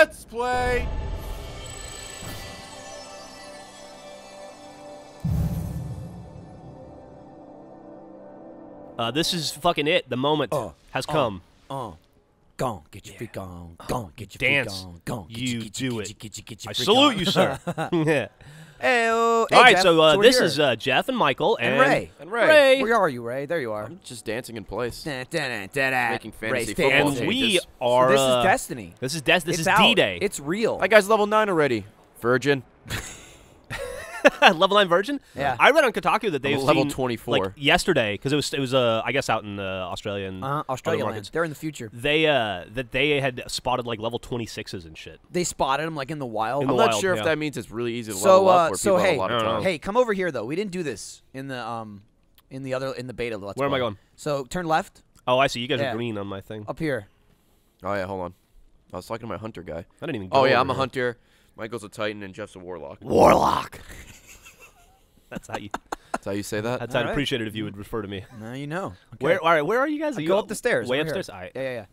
Let's play. Uh, this is fucking it. The moment Oh, has oh. come. Uh, gone, get your freak on. Gone, get your Dance. freak on. Gone, get You your, get your, do get it. your, get your, get your I salute on. you, sir. yeah. Hey, oh, hey, All right, Geoff. so, uh, we're this here. is uh, Geoff and Michael and, And Ray. And Ray. Where are you, Ray? There you are. I'm just dancing in place. Dun, dun, dun, dun, dun. Making fantasy Ray, football and we are. So this uh, is Destiny. This is Des- This it's is. D-Day. It's real. That guy's level 9 already. Virgin. level nine Virgin. Yeah. I read on Kotaku that they've I'm level 24. like yesterday because it was it was uh I guess out in uh, Australia and uh, other Australia land. markets. They're in the future. They uh that they had spotted like level 26s and shit. They spotted them like in the wild. In I'm the not wild, sure yeah. if that means it's really easy to so, level uh, up or so hey, a lot of I don't know. time. hey, come over here though. We didn't do this in the um, in the other in the beta. Let's Where am I going? So turn left Oh, I see. You guys Yeah. are green on my thing. up here. Oh, yeah, hold on. I was talking to my hunter guy. I didn't even. Go Oh, yeah, over I'm a here. hunter. Michael's a titan and Geoff's a warlock. Warlock. That's how you. That's how you say that? That's I'd Alright. appreciate it if you would refer to me. Now you know. Okay. Where? All right. Where are you guys? Are I you go up the stairs. Way over here. upstairs. All right. Yeah, yeah, yeah.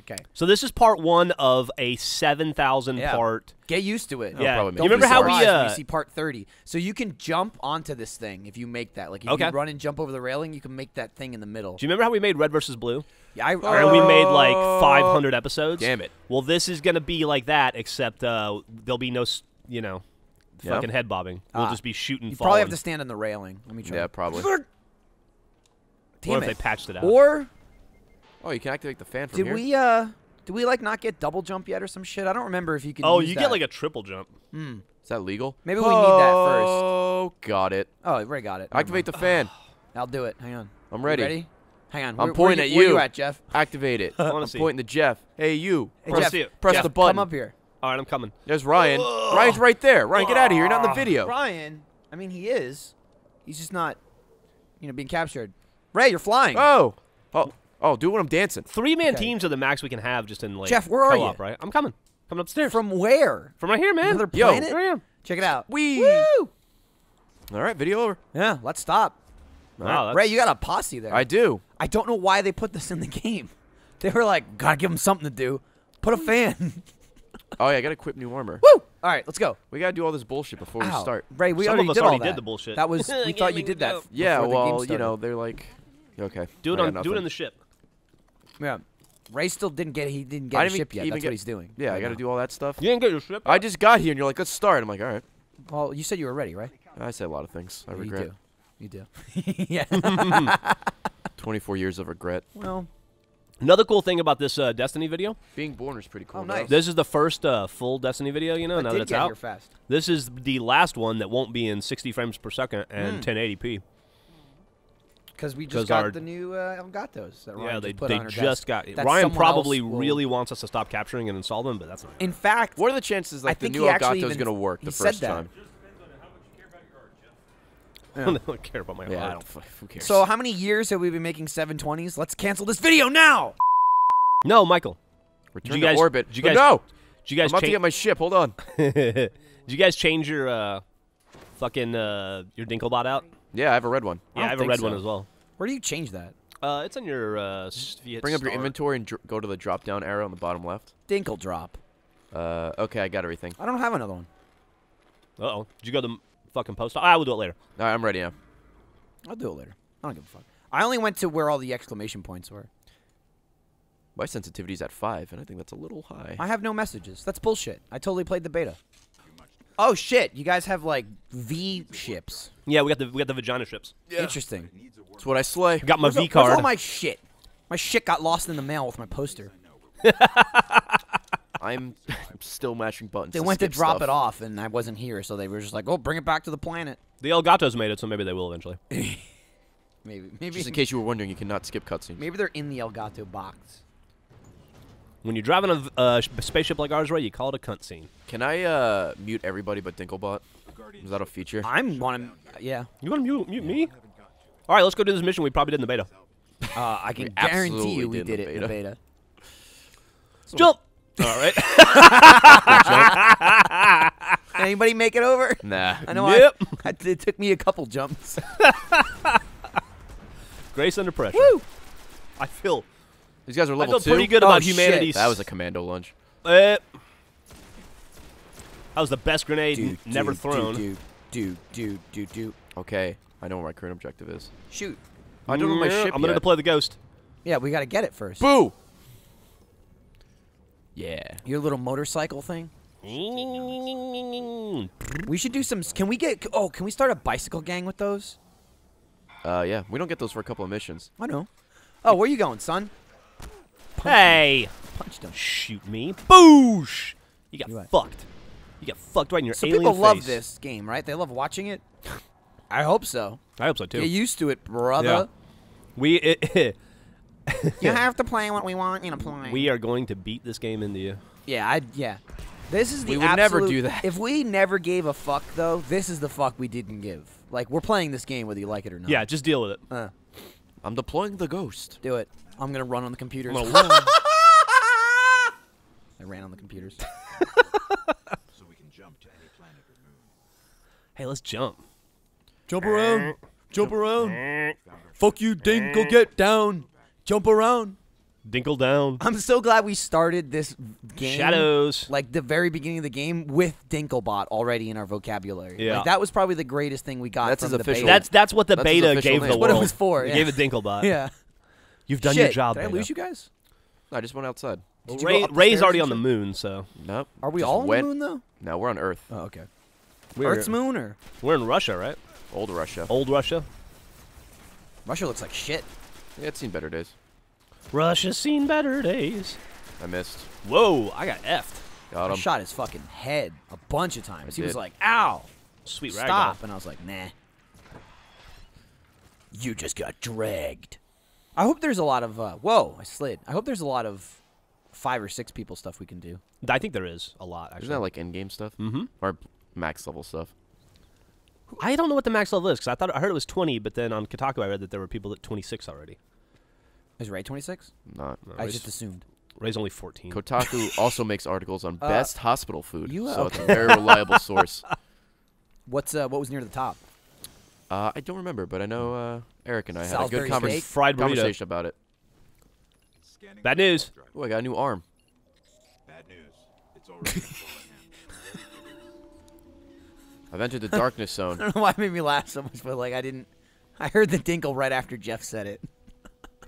Okay. So this is part one of a seven thousand Yeah. part. Get used to it. Yeah. probably Do make you Don't remember be how we? Uh, you see part 30. So you can jump onto this thing if you make that. Like if Okay. you run and jump over the railing, you can make that thing in the middle. do you remember how we made Red versus Blue? Yeah, I, I And we made like Oh. 500 episodes. Damn it. Well, this is gonna be like that, except uh, there'll be no, you know, Yeah. fucking head bobbing. We'll Ah. just be shooting. you probably have to stand on the railing. Let me try. Yeah, probably. Damn What if it. they patched it out? Or Oh, you can activate the fan from did here? we uh did we like not get double jump yet or some shit? I don't remember if you can. oh, use you that. get like a triple jump. Hmm. Is that legal? Maybe we need that first. Oh, got it. Oh, Ray got it. Activate the fan. I'll do it. Hang on. I'm You ready. ready? Hang on. I'm Where- where pointing at you. Where you. you at, Geoff? Activate it. wanna I'm see. pointing to Geoff. Hey, you. Hey, Wanna Geoff, it? Press Geoff, the button. Come up here. All right, I'm coming. There's Ryan. Ryan's right there. Ryan, get out of here. You're not in the video. Ryan. I mean, he is. He's just not, you know, being captured. Ray, you're flying. Oh. Oh. Oh, do it when I'm dancing. Three man Okay. teams are the max we can have just in like Geoff, where are co-op, you? Right, I'm coming. Coming upstairs. From where? From right here, man. Another Yo. planet? There I am. Check it out. Wee. Woo! All right, video over. Yeah, let's stop. Wow, that's, Ray, you got a posse there. I do. I don't know why they put this in the game. They were like, gotta give them something to do. Put a fan. Oh, yeah, I got to equip new armor. Woo! All right, let's go. We got to do all this bullshit before we start. Ray, we Some of already us did already all did the bullshit. That was we thought you did that. Yeah, before the game well, you know, they're like, okay. do it on do it in the ship. Yeah. Ray still didn't get he didn't get I a didn't ship yet. That's get- what he's doing. Yeah, I got to do all that stuff. You didn't get your ship. I just got here and you're like, let's start. I'm like, all right. Well, you said you were ready, right? I say a lot of things. I you regret. do. You do. yeah. 24 years of regret. well, Another cool thing about this uh, Destiny video. Being born is pretty cool. Oh, nice. This is the first uh, full Destiny video. You know, I now did that it's get out. here fast. This is the last one that won't be in 60 frames per second and 1080p. Because we just got our- the new uh, Elgatos that Ryan yeah, just they, put they on just desk. got. That Ryan probably will- really wants us to stop capturing and install them, but that's not. In fact, What are the chances I like the think new Elgato is going to work the first that. time? I don't care about my Yeah, I don't. fu- Who cares? so how many years have we been making 720s? Let's cancel this video now. No, Michael. return you to guys- orbit. did you guys no, Did you guys I'm about to get my ship. Hold on. Did you guys change your uh, fucking uh, your Dinklebot out? Yeah, I have a red one. Yeah, don't I have a think red one as well. Where do you change that? Uh, it's on your uh, you Bring up your inventory and dr- go to the drop down arrow on the bottom left. Dinkle drop. Uh, okay, I got everything. I don't have another one. Uh oh. Did you go to the fucking post? I will do it later. All right, I'm ready now. I'll do it later. I don't give a fuck. I only went to where all the exclamation points were. My sensitivity's at five, and I think that's a little high. I have no messages. That's bullshit. I totally played the beta. Oh shit! You guys have like V ships. Yeah, we got the we got the vagina ships. Interesting. That's what I slay. Got my Where's V where's card. all my shit? My shit got lost in the mail with my poster. I'm still mashing buttons. They went to drop stuff. it off, and I wasn't here, so they were just like, "Oh, bring it back to the planet." the Elgatos made it, so maybe they will eventually. Maybe, maybe, Just in case you were wondering, you cannot skip cutscenes. maybe they're in the Elgato box. When you're driving a, uh, spaceship like ours, Ray, you call it a cunt scene. Can I uh, mute everybody but Dinklebot? Is that a feature? I'm want to, yeah. You want to mute, mute me? All right, let's go do this mission we probably did in the beta. Uh, I can guarantee you we did did it the in the beta. Jump. All right. Anybody make it over? Nah. I know. I- Yep. I, it took me a couple jumps. Grace under pressure. Woo! I feel These guys are I level feel two. pretty good Oh, about shit. That was a commando lunge. Uh, That was the best grenade Dude, never dude, thrown. Dude, dude, dude, dude, dude. Okay, I know where my current objective is. Shoot. I don't know my ship I'm gonna yet. deploy the ghost. Yeah, we got to get it first. Boo! Yeah. Your little motorcycle thing. We should do some. Can we get? Oh, can we start a bicycle gang with those? Uh, yeah. We don't get those for a couple of missions. I know. Oh, where you going, son? Hey, Punch! Don't shoot me. Boosh! You got You what? fucked. You got fucked right in your So alien people love this game, right? They love watching it. I hope so. I hope so too. Get used to it, brother. We it, You have to play what we want you to play. we are going to beat this game into you. Yeah, I yeah. This is the We would never do that. If we never gave a fuck, though, this is the fuck we didn't give. Like we're playing this game whether you like it or not. Yeah, just deal with it. Uh, I'm deploying the ghost. do it. I'm gonna run on the computers. I'm gonna run. I ran on the computers. so we can jump to any planet or moon. hey, let's jump. Jump around. Jump around. Fuck you, Dink. Go get down. Jump around. Dinkle down. I'm so glad we started this game. Shadows. Like the very beginning of the game with Dinklebot already in our vocabulary. Yeah. Like, that was probably the greatest thing we got That's from his the official- beta. That's that's what the That's beta gave name. the That's what it was for, They yeah. gave it Dinklebot. yeah. You've done Shit, your job, Did I beta. lose you guys? No, I just went outside. Did you Ray, go up the Ray's already on the moon, so Nope. Are we Just all on went- the moon though? No, we're on Earth. Oh, okay. we're Earth's moon or we're in Russia, right? Old Russia. Old Russia. Russia looks like shit. Yeah, it's seen better days. Russia's seen better days. I missed. Whoa, I got effed. Got I shot his fucking head a bunch of times. He was like, "Ow, Sweet ragdoll. stop!" And I was like, "Nah." You just got dragged. I hope there's a lot of. Uh, whoa, I slid. I hope there's a lot of five or six people stuff we can do. I think there is a lot. Actually, Isn't that like in-game stuff? mm-hmm. Or max level stuff? I don't know what the max level is because I thought I heard it was 20, but then on Kotaku I read that there were people at 26 already. Is Ray 26? Not. No, I Ray's, just assumed. Ray's only 14. Kotaku also makes articles on Uh, best hospital food, you- so it's a very reliable source. What's uh, what was near the top? Uh, I don't remember, but I know uh, Eric and I had a Salisbury good convers- steak? Fried burrito. conversation about it. Scanning Bad news. Oh, I got a new arm. Bad news. It's already in. I've entered the darkness zone. I don't know why it made me laugh so much, but like I didn't. I heard the dinkle right after Geoff said it.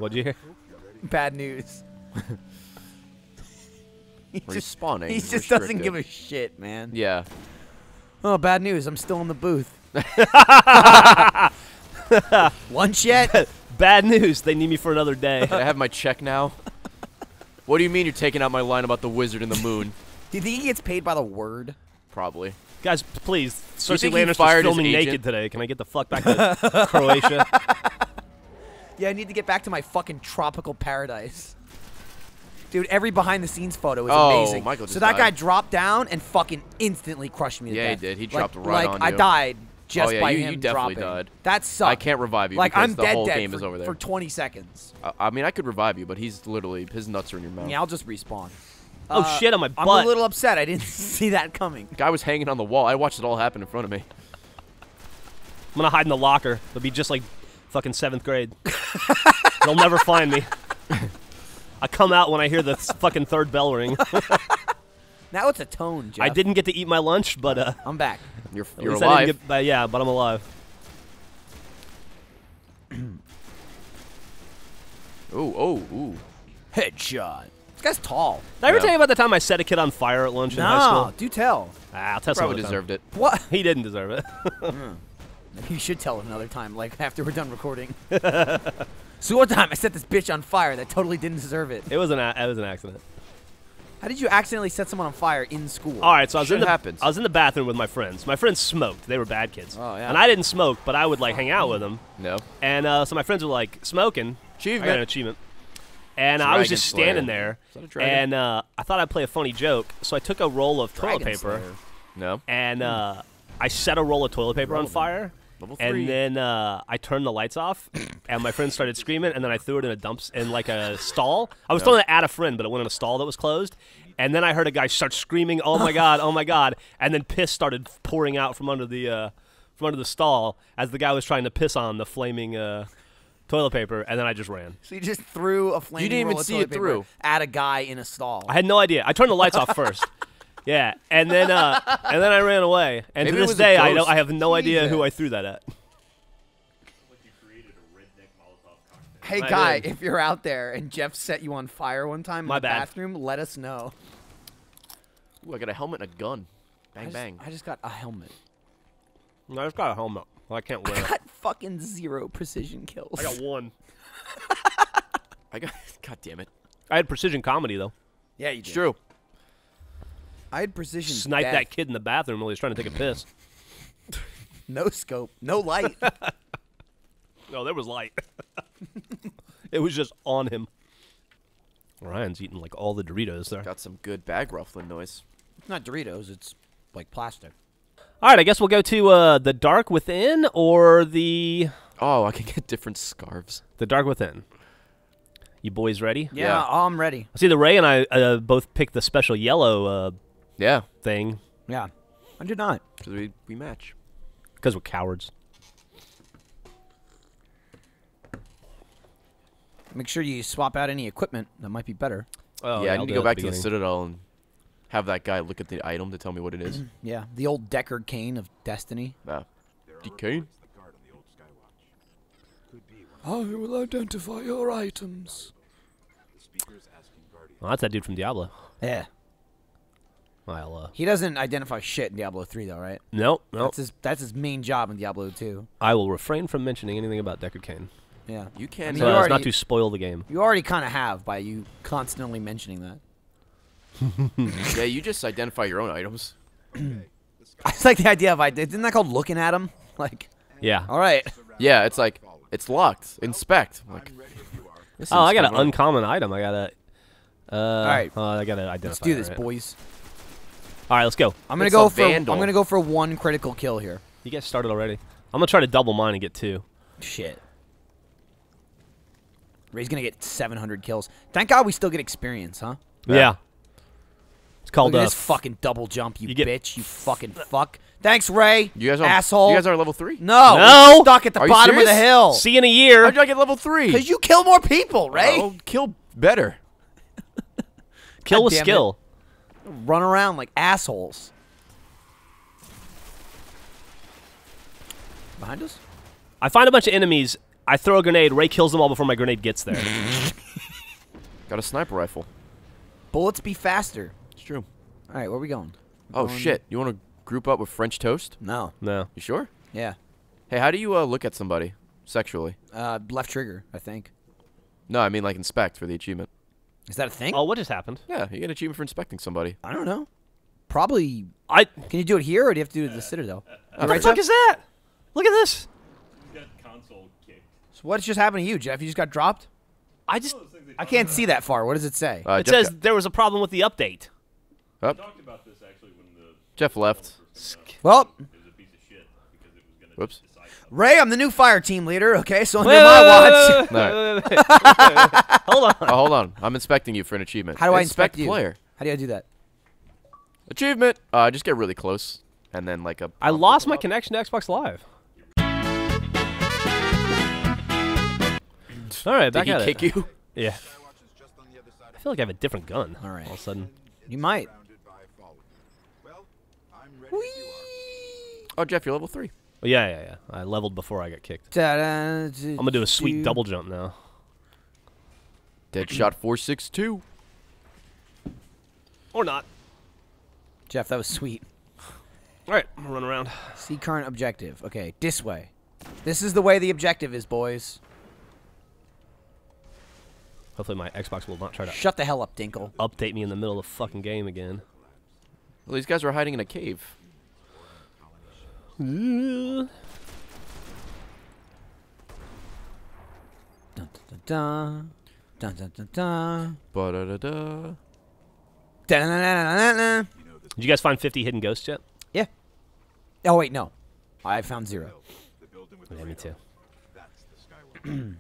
What'd you hear? Bad news. he just, Respawning. he just doesn't give a shit, man. Yeah. Oh, bad news. I'm still in the booth. Lunch yet? Bad news. They need me for another day. Can I have my check now? What do you mean you're taking out my line about the wizard and the moon? Do you think he gets paid by the word? Probably. Guys, please. Cersei think he Lannister's fired his filming naked today. Can I get the fuck back to Croatia? Yeah, I need to get back to my fucking tropical paradise. Dude, every behind the scenes photo is Oh, amazing. Michael so that died. guy dropped down and fucking instantly crushed me to Yeah, he did. He Like- dropped right like, on I died just Oh, yeah, by you- him you definitely dropping. died. That sucked. I can't revive you like because I'm the dead whole dead game for, is over there. for 20 seconds. I, I mean, I could revive you, but he's literally his nuts are in your mouth. Yeah, I'll just respawn. Oh, Uh, shit, on my butt. I'm a little upset. I didn't see that coming. Guy was hanging on the wall. I watched it all happen in front of me. I'm gonna hide in the locker. It'll be just like fucking seventh grade. They'll never find me. I come out when I hear the fucking third bell ring. Now it's a tone, Geoff. I didn't get to eat my lunch, but uh, I'm back. You're at you're didn't alive. get- but yeah, but I'm alive. Ooh, oh, ooh. Headshot. This guy's tall. Did I ever Yeah. tell you about the time I set a kid on fire at lunch in high No, school? do tell. Ah, I'll tell some Probably other time. deserved it. What? He didn't deserve it. You should tell it another time, like after we're done recording. so one time I set this bitch on fire that totally didn't deserve it. it was an it was an accident. How did you accidentally set someone on fire in school? All right, so I was Shit in the happens. I was in the bathroom with my friends. My friends smoked; they were bad kids. Oh, yeah. And I didn't smoke, but I would like hang out with them. No. And uh, so my friends were like smoking. I got an Achievement. achievement. And I was Dragon just Slayer. standing there, Is that a and uh, I thought I'd play a funny joke. So I took a roll of toilet Dragon paper, Slayer. No. and uh, I set a roll of toilet paper on Relevant. fire. Level three. And then uh, I turned the lights off, and my friend started screaming. And then I threw it in a dump in like a stall. I was throwing it at a friend, but it went in a stall that was closed. And then I heard a guy start screaming, "Oh my god! Oh my god!" And then piss started pouring out from under the uh, from under the stall as the guy was trying to piss on the flaming uh, toilet paper. And then I just ran. So you just threw a flaming didn't even of see toilet it paper through. at a guy in a stall. I had no idea. I turned the lights off first. Yeah, and then uh, and then I ran away. And Maybe to it this was a day, I don't. I have no idea who Jesus. I threw that at. Hey, I guy, did. if you're out there and Geoff set you on fire one time in My the bad. bathroom, let us know. Ooh, I got a helmet and a gun. Bang I just, bang. I just got a helmet. I just got a helmet. I can't wear I it. got fucking zero precision kills. I got one. I got. God damn it. I had precision comedy though. yeah, you It's did. true. I had precision. Snipe death. that kid in the bathroom while he was trying to take a piss. No scope, no light. No, there was light. it was just on him. Ryan's eating like all the Doritos there. Got some good bag ruffling noise. it's not Doritos. It's like plastic. All right, I guess we'll go to uh, the Dark Within or the Oh, I can get different scarves. the Dark Within. You boys ready? Yeah, Yeah. I'm ready. See, the Ray and I uh, both picked the special yellow uh, Yeah, thing Yeah, I did not. because we we match. because we're cowards. Make sure you swap out any equipment. That might be better. Oh, yeah, I I'll need to go back at to the. Citadel and have that guy look at the item to tell me what it is. Yeah, the old Deckard Cain of Destiny. Ah, There are DK? the guard on the old Skywatch. Could be one I will identify your items. of the speakers asking Guardian. Oh, that's that dude from Diablo. Yeah. I'll, uh, He doesn't identify shit in Diablo 3 though, right? nope, nope. That's his that's his main job in Diablo 2. I will refrain from mentioning anything about Deckard Cain. Yeah. You can. mean, So you as already- not to spoil the game. You already kind of have by you constantly mentioning that. yeah, you just identify your own items. I just like the idea of I isn't that called looking at him? Like, Yeah. all right. Yeah, it's like it's locked. Inspect. I'm like, I'm ready if you are. this Oh, I got an kinda- uncommon item. I got to Uh, All right. Uh, I gotta identify. Let's do it, this, right? boys. All right, let's go. I'm gonna It's go for vandal. I'm gonna go for one critical kill here. You guys started already. I'm gonna try to double mine and get two. Shit. Ray's gonna get 700 kills. Thank God we still get experience, huh? Yeah. Yeah. It's called Look at uh, this fucking double jump, you, you bitch, you fucking fuck. Thanks, Ray. You guys are asshole. You guys are level three. no, No. we're stuck at the Are bottom of the hill. See you in a year. How'd I get level three? Cause you kill more people, Ray. Oh, kill better. Kill God with damn it. Skill. Run around like assholes. Behind us? I find a bunch of enemies. I throw a grenade. Ray kills them all before my grenade gets there. Got a sniper rifle. Bullets be faster. It's true. All right, where are we going? Oh Going- shit! You want to group up with French toast? No. no. You sure? Yeah. Hey, how do you uh, look at somebody sexually? Uh, left trigger, I think. No, I mean like inspect for the achievement. Is that a thing? Oh, what just happened? Yeah, you get an achievement for inspecting somebody. I don't know. Probably. I. Can you do it here, or do you have to do it at the Citadel? What the fuck is that? Look at this. He's got console kicked. So what's just happened to you, Geoff? You just got dropped? I just. I can't see that far. What does it say? Uh, It Geoff says there was a problem with the update. got- oh, Geoff left. well, Whoops. Ray, I'm the new fire team leader. Okay, so under Wait, my watch. wait, wait. Hold on. Oh, hold on. I'm inspecting you for an achievement. How do I inspect you? player? How do I do that? Achievement. Uh, just get really close, and then like a. I lost my connection to Xbox Live. All right, Did back he at kick it. you? Yeah. Skywatch is just on the other side I feel like I have a different gun. All right. All of a sudden. You might. surrounded by Fallen. Well, I'm ready if you are. Oh, Geoff, you're level three. Yeah, yeah, yeah. I leveled before I got kicked. I'm I'm gonna do a sweet double jump now. Deadshot four six two. Or not. Geoff, that was sweet. All right, I'm gonna run around. See current objective. Okay, this way. This is the way the objective is, boys. Hopefully my Xbox will not try to Shut the hell up, Dinkle. update me in the middle of the fucking game again. Well, these guys are hiding in a cave. Dun dun dun dun dun dun dun. Ba da da da. Dun dun dun dun dun. Did you guys find 50 hidden ghosts yet? Yeah. Oh wait, no. I found zero. The with the Yeah, me too. That's the Skywatch.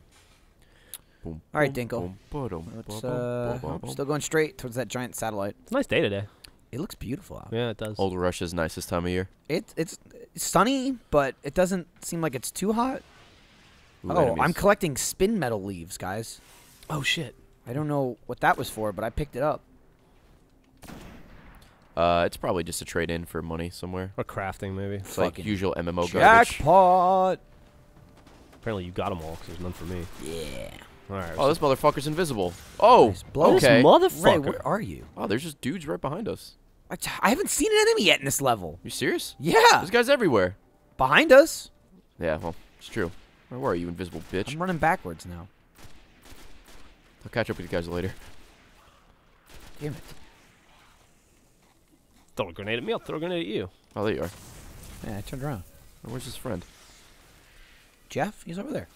Boom, All right, boom, Dinkle. Let's, uh, still going straight towards that giant satellite. It's a nice day today. It looks beautiful out. Yeah, it does. Old Russia's is nice this time of year. It, it's it's sunny, but it doesn't seem like it's too hot. Ooh, oh, enemies. I'm collecting spin metal leaves, guys. Oh shit. I don't know what that was for, but I picked it up. Uh, it's probably just a trade in for money somewhere. Or crafting, maybe. It's like usual MMO garbage. Jackpot. Apparently you got them all because there's none for me. Yeah. All right. Oh, this motherfucker's invisible. Oh, Nice. Blow this okay. Ray, motherfucker. where are you? Oh, there's just dudes right behind us. I, t- I haven't seen an enemy yet in this level. You serious? Yeah. This guy's everywhere. Behind us. Yeah, well, it's true. Where are you, invisible bitch? I'm running backwards now. I'll catch up with you guys later. Damn it. Throw a grenade at me. I'll throw a grenade at you. Oh, there you are. Yeah, I turned around. Where's his friend? Geoff, he's over there.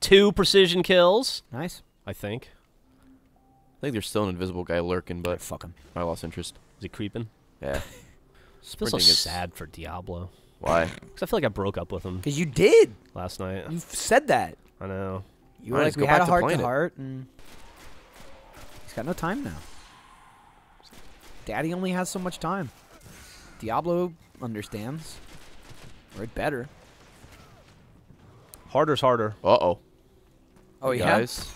Two precision kills, Nice. I think. I think there's still an invisible guy lurking, but Fuck him. I lost interest. Is he creeping? Yeah. I feel so is- sad for Diablo. Why? Because I feel like I broke up with him Because you did. last night. You said that. I know. You All were right, like, we had a heart playing to heart, and he's got no time now. Daddy only has so much time. Diablo understands. Or it better. Harder's harder. Uh-oh. Oh, yeah? Guys.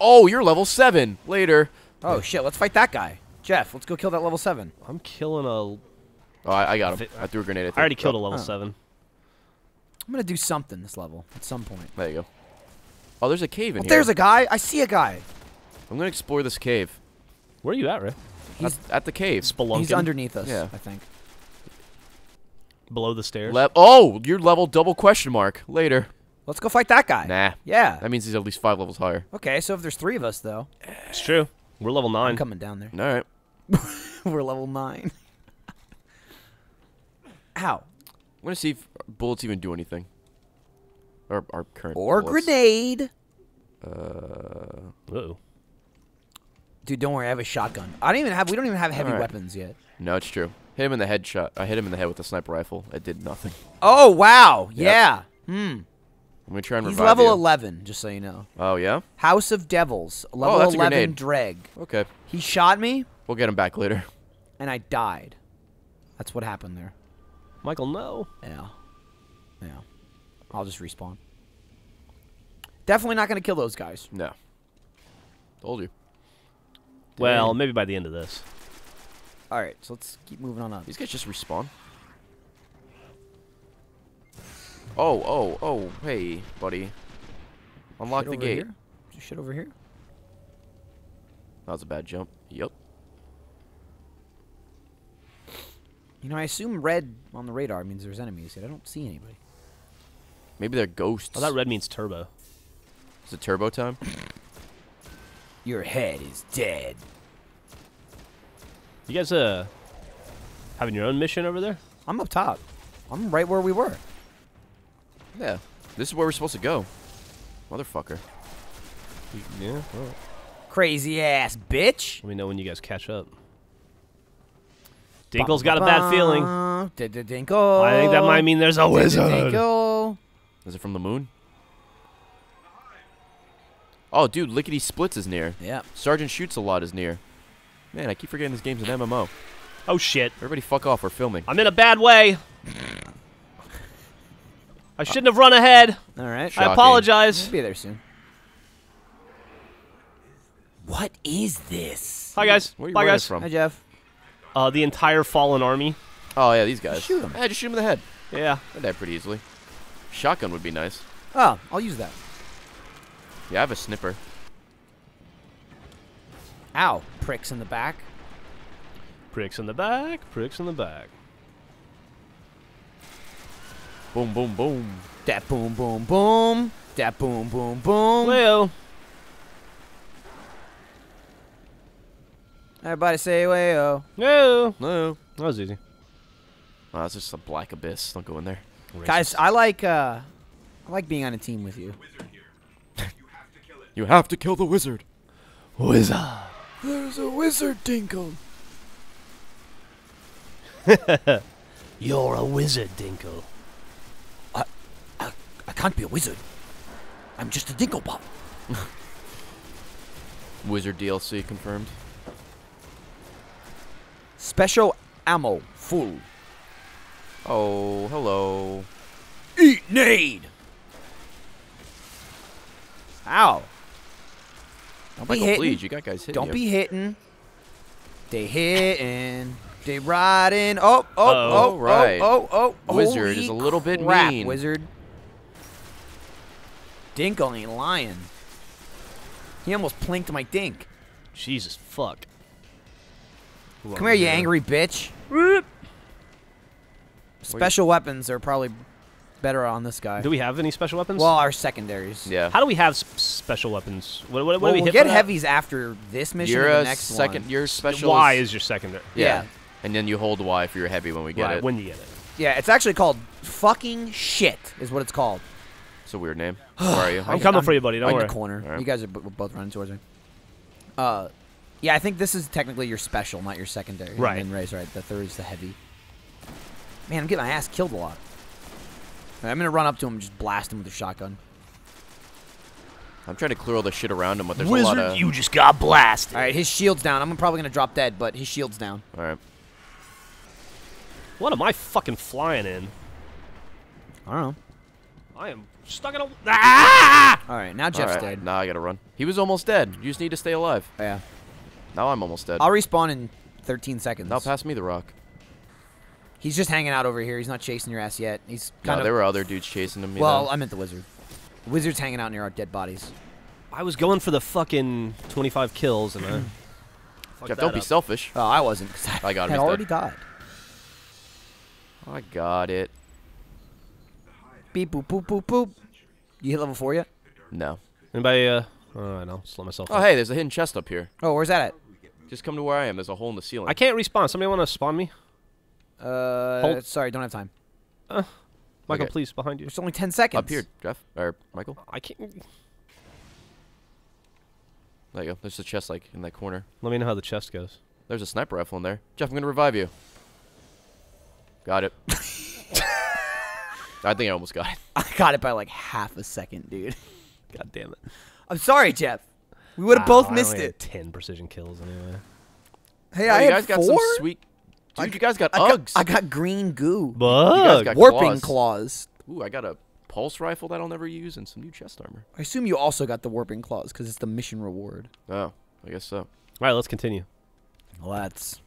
Oh, you're level 7. Later. Oh, shit. Let's fight that guy. Geoff, let's go kill that level 7. I'm killing a. Oh, I, I got him. I threw a grenade at I already him. killed a level Oh. seven. I'm going to do something this level at some point. There you go. Oh, there's a cave in Oh, here. there's a guy. I see a guy. I'm going to explore this cave. Where are you at, Ray? He's, at, at the cave. Spelunking. he's underneath us, Yeah. I think. below the stairs. Le- oh, you're level double question mark. Later. Let's go fight that guy. Nah. Yeah. That means he's at least five levels higher. Okay, so if there's three of us, though, it's true. We're level I'm nine. coming down there. All right. We're level 9. Ow. I'm going to see if bullets even do anything. Or our current Or bullets. grenade. Uh, Uh-oh. Dude, don't worry. I have a shotgun. I don't even have. We don't even have heavy Alright. weapons yet. no, it's true. Hit him in the head shot. I hit him in the head with a sniper rifle. It did nothing. Oh wow. Yep. Yeah. Hmm. I'm going to try and He's level you. 11, just so you know. Oh, yeah? House of Devils, oh, level Oh, that's a 11 grenade. Dreg. Okay. He shot me, We'll get him back later. and I died. That's what happened there. Michael, no. Yeah. Yeah. I'll just respawn. Definitely not gonna kill those guys. No. Told you. Well, Dang. maybe by the end of this. All right, so let's keep moving on up. These guys just respawn. Oh, oh, oh, hey, buddy. Unlock Shit the gate. Here? Just shit over here. That was a bad jump. Yep. You know, I assume red on the radar means there's enemies. Yet I don't see anybody. Maybe they're ghosts. Oh, that red means turbo. Is it turbo time? Your head is dead. You guys, uh, having your own mission over there? I'm up top. I'm right where we were. Yeah. This is where we're supposed to go. Motherfucker. Yeah. Crazy ass bitch. Let me know when you guys catch up. Dinkle's got a bad feeling. Dinkle. I think that might mean there's a wizard. Dinkle. Is it from the moon? Oh, dude, Lickety Splits is near. Yeah. Sergeant Shoots a Lot is near. Man, I keep forgetting this game's an MMO. Oh shit! Everybody fuck off, we're filming. I'm in a bad way. I shouldn't have run ahead. All right. Shocking. I apologize. We'll be there soon. What is this? Hi guys. Where are you Bye guys. from? Hi, Geoff. Uh, the entire fallen army. Oh, yeah, these guys. Shoot 'em. Yeah, just shoot him in the head. Yeah. They die pretty easily. Shotgun would be nice. Oh, I'll use that. Yeah, I have a snipper. Ow. Pricks in the back. Pricks in the back. Pricks in the back. Boom, boom, boom. That boom, boom, boom. That boom, boom, boom. Leo. Everybody say wayo. No. No. That was easy. Oh, it's just a black abyss. Don't go in there. Guys, I like uh I like being on a team with you. You have to kill it. You have to kill the wizard. Wizard. There's a wizard, Dinkle. You're a wizard, Dinkle. I can't be a wizard. I'm just a Dinklebop. Wizard DLC confirmed. Special ammo full. Oh, hello. Eat nade. Ow. Don't be Michael, hitting. please, you got guys hitting Don't you. be hitting. They hitting. They riding. Oh, oh, Uh-oh. oh, Right. oh, oh, oh. Wizard Holy is a little bit crap, mean. Wizard. Dinkle ain't lying. He almost plinked my dink. Jesus fuck. Come here, you angry bitch. Special weapons are probably better on this guy. Do we have any special weapons? well, our secondaries. Yeah. How do we have s- special weapons? What, what, what Well, do we we'll hit get for that? heavies after this mission You're or the a next second. one. You're special. Y is your secondary. Yeah. Yeah. And then you hold Y for your heavy when we get right, it. when you get it. Yeah, it's actually called fucking shit, is what it's called. It's a weird name. Where are you? I'm coming for you, buddy. Don't in worry. the corner. Alright. You guys are b- both running towards me. Uh, yeah, I think this is technically your special, not your secondary. Right. And then Ray's right. The third is the heavy. Man, I'm getting my ass killed a lot. Alright, I'm gonna run up to him and just blast him with a shotgun. I'm trying to clear all the shit around him, but there's a lot of. you just got blasted. All right, his shield's down. I'm probably gonna drop dead, but his shield's down. All right. What am I fucking flying in? I don't know. I am stuck in a. Ah! All right, now Geoff's right. dead. Now I gotta run. He was almost dead. You just need to stay alive. Yeah, Now I'm almost dead. I'll respawn in 13 seconds. Now pass me the rock. He's just hanging out over here. He's not chasing your ass yet. He's kind No, kind there were other dudes chasing him. Well, know? I meant the wizard. The wizard's hanging out near our dead bodies. I was going for the fucking 25 kills and I. fucked Geoff, don't be selfish. Oh, I wasn't. I, I got him, had he's already dead. died. I got it. Beep boop boop boop boop. You hit level four yet? No. Anybody? Uh, oh, I know. Slow myself. Oh, up. hey, there's a hidden chest up here. Oh, where's that at? Just come to where I am. There's a hole in the ceiling. I can't respawn. Somebody want to spawn me? Uh, Hold- sorry, don't have time. Michael, Okay. please, behind you. There's only 10 seconds. Up here, Geoff or Michael. I can't. There you go. There's a chest like in that corner. Let me know how the chest goes. There's a sniper rifle in there. Geoff, I'm gonna revive you. Got it. I think I almost got it. I got it by like half a second, dude. God damn it. I'm sorry, Geoff. We would have Wow, both I missed only had it. 10 precision kills anyway. Hey, Oh, I you had guys got four. some sweet. Dude, you guys got I got, Uggs. I got green goo. you guys Bug. got Warping claws. claws. Ooh, I got a pulse rifle that I'll never use and some new chest armor. I assume you also got the warping claws because it's the mission reward. Oh, I guess so. All right, let's continue. Let's.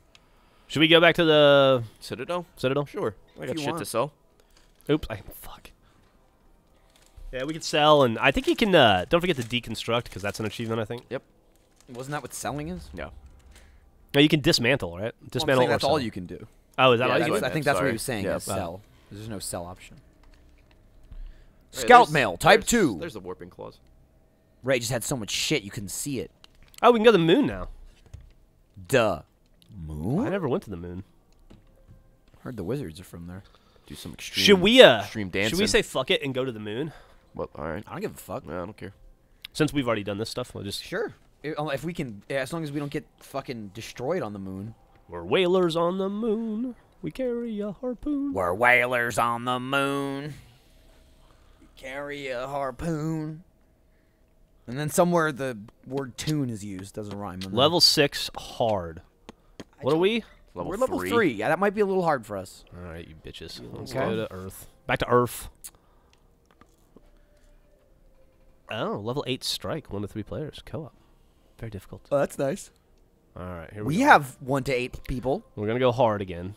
Should we go back to the Citadel? Citadel? Sure. I got you shit to sell. Oops, I fuck. Yeah, we could sell, and I think you can. Uh, don't forget to deconstruct because that's an achievement. I think. Yep. Wasn't that what selling is? No. No, you can dismantle, right? Dismantle. or that's sell. all you can do. Oh, is that Yeah, all you can? I I think meant, that's what sorry. he was saying. Yeah. is sell. There's no sell option. Hey, Scout mail, type there's- two. There's the warping claws. Ray just had so much shit you couldn't see it. Oh, we can go to the moon now. Duh. Moon? I never went to the moon. Heard the wizards are from there. Do some extreme. Should we? Uh, extreme dancing? should we say fuck it and go to the moon? Well, all right. I don't give a fuck. Yeah, I don't care. Since we've already done this stuff, we'll just Sure. If, um, we can, as long as we don't get fucking destroyed on the moon. we're whalers on the moon. We carry a harpoon. We're whalers on the moon. We carry a harpoon. And then somewhere the word tune is used. Doesn't rhyme. on there. Level six hard. What are we? Level We're level three. three. Yeah, that might be a little hard for us. All right, you bitches. Let's Okay. go to Earth. Back to Earth. Oh, level eight strike. One to three players. Co-op. Very difficult. Oh, that's nice. All right, here we, We go. have one to eight people. We're gonna go hard again.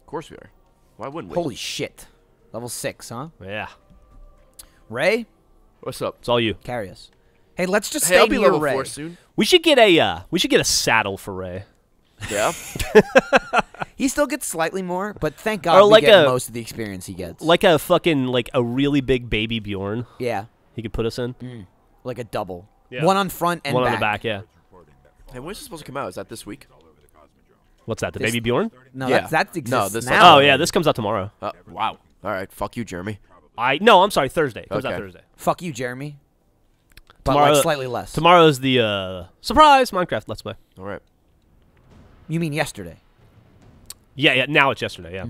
Of course we are. Why wouldn't we? Holy shit. Level six, huh? Yeah, Ray, What's up? it's all you. carry us. Hey, let's just Hey, stay I'll be near level Ray. four soon. We should get a. Uh, we should get a saddle for Ray. Yeah. He still gets slightly more, but thank God Or we like get a- most of the experience he gets. Like a fucking like a really big baby Bjorn. yeah, He could put us in. like a double. Yeah. One on front and One back. on the back. Yeah. hey, when's this supposed to come out? Is that this week? What's that? The This- baby Bjorn? No, Yeah. that's, that exists No, this- now. Oh yeah, this comes out tomorrow. Uh, wow. All right. Fuck you, Jeremy. I no, I'm sorry. Thursday. It comes out Okay. Thursday. Fuck you, Jeremy. But Tomorrow- like slightly less. Tomorrow's the uh, surprise Minecraft Let's Play. All right. You mean yesterday? Yeah, yeah. Now it's yesterday. Yeah.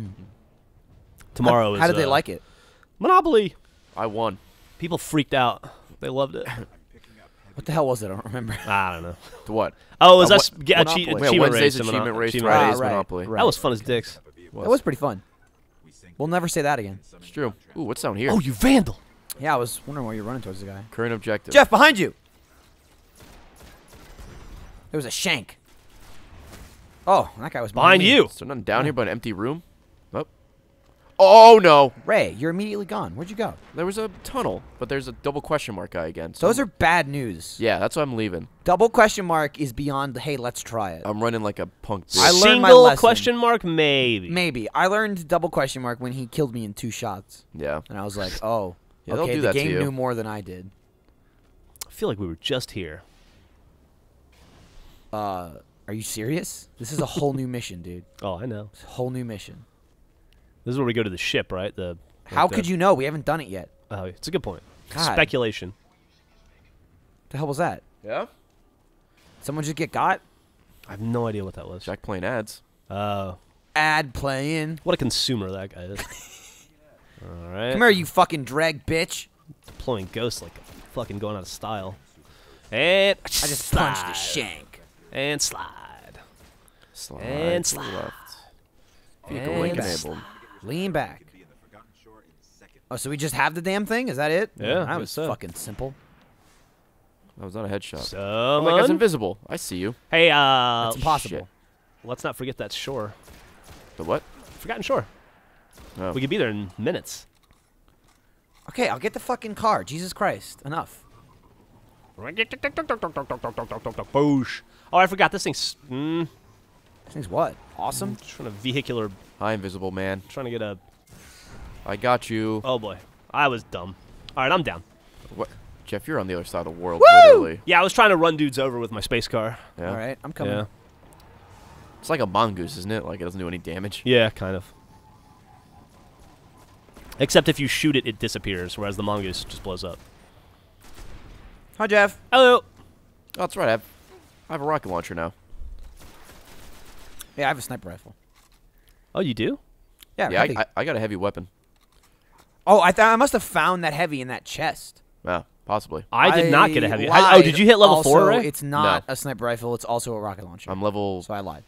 Tomorrow How, is. how did they uh, like it? Monopoly? I won. People freaked out. They loved it. What the hell was it? I don't remember. I don't know. To what? Oh, it was Uh, us what- get Monopoly. achievement, Yeah, achievement Wednesday's race. and achievement race, achievement Fridays race. Ah, right, Monopoly. right. That was fun as dicks. That was pretty fun. We'll never say that again. It's true. Ooh, what's down here? Oh, you vandal! Yeah, I was wondering why you're running towards the guy. Current objective. Geoff, behind you. There was a shank. Oh, that guy was Behind me. you. So nothing down here but an empty room? Oh. Oh no! Ray, you're immediately gone. Where'd you go? There was a tunnel, but there's a double question mark guy again. So Those I'm- are bad news. Yeah, that's why I'm leaving. Double question mark is beyond the hey, let's try it. I'm running like a punk. Bitch. I learned my Single lesson. question mark? Maybe. Maybe. I learned double question mark when he killed me in two shots. yeah. And I was like, oh. Yeah, they'll okay, do the that to game you. knew more than I did. I feel like we were just here. Uh, are you serious? This is a whole new mission, dude. Oh, I know. It's a whole new mission. This is where we go to the ship, right? The. How could you know? We haven't done it yet. Oh, it's a good point. God. Speculation. The hell was that? Yeah. Someone just get got? I have no idea what that was. Jack playing ads. Oh, Ad playing. what a consumer that guy is. All right. Come here, you fucking drag bitch. Deploying ghosts like fucking going out of style. And I just punched the shank. And slide. Slide And slide. left. Vehicle And link back. enabled. Lean back. Oh, so we just have the damn thing? Is that it? Yeah, That was so. fucking simple. That was not a headshot. So, oh, that guy's invisible. I see you. hey, uh, That's impossible. shit. let's not forget that shore. The what? Forgotten shore. Oh. We could be there in minutes. Okay, I'll get the fucking car. Jesus Christ. Enough. Boosh. Oh, I forgot this thing's. Mm, This thing's what? Awesome? trying to vehicular. Hi, invisible man. Trying to get a. I got you. Oh boy, I was dumb. All right, I'm down. What? Geoff, you're on the other side of the world, Woo! literally. Yeah, I was trying to run dudes over with my space car. Yeah. All right, I'm coming. Yeah. It's like a mongoose, isn't it? Like it doesn't do any damage. Yeah, kind of. Except if you shoot it, it disappears, whereas the mongoose just blows up. Hi, Geoff. Hello. Oh, that's right. I have, I have a rocket launcher now. Yeah, I have a sniper rifle. Oh, you do? Yeah, Yeah. I, I, I got a heavy weapon. oh, I thought I must have found that heavy in that chest. Yeah, possibly. I did not get a heavy. lied. Oh, did you hit level also, four, right? It's not No. a sniper rifle. It's also a rocket launcher. I'm level so I lied.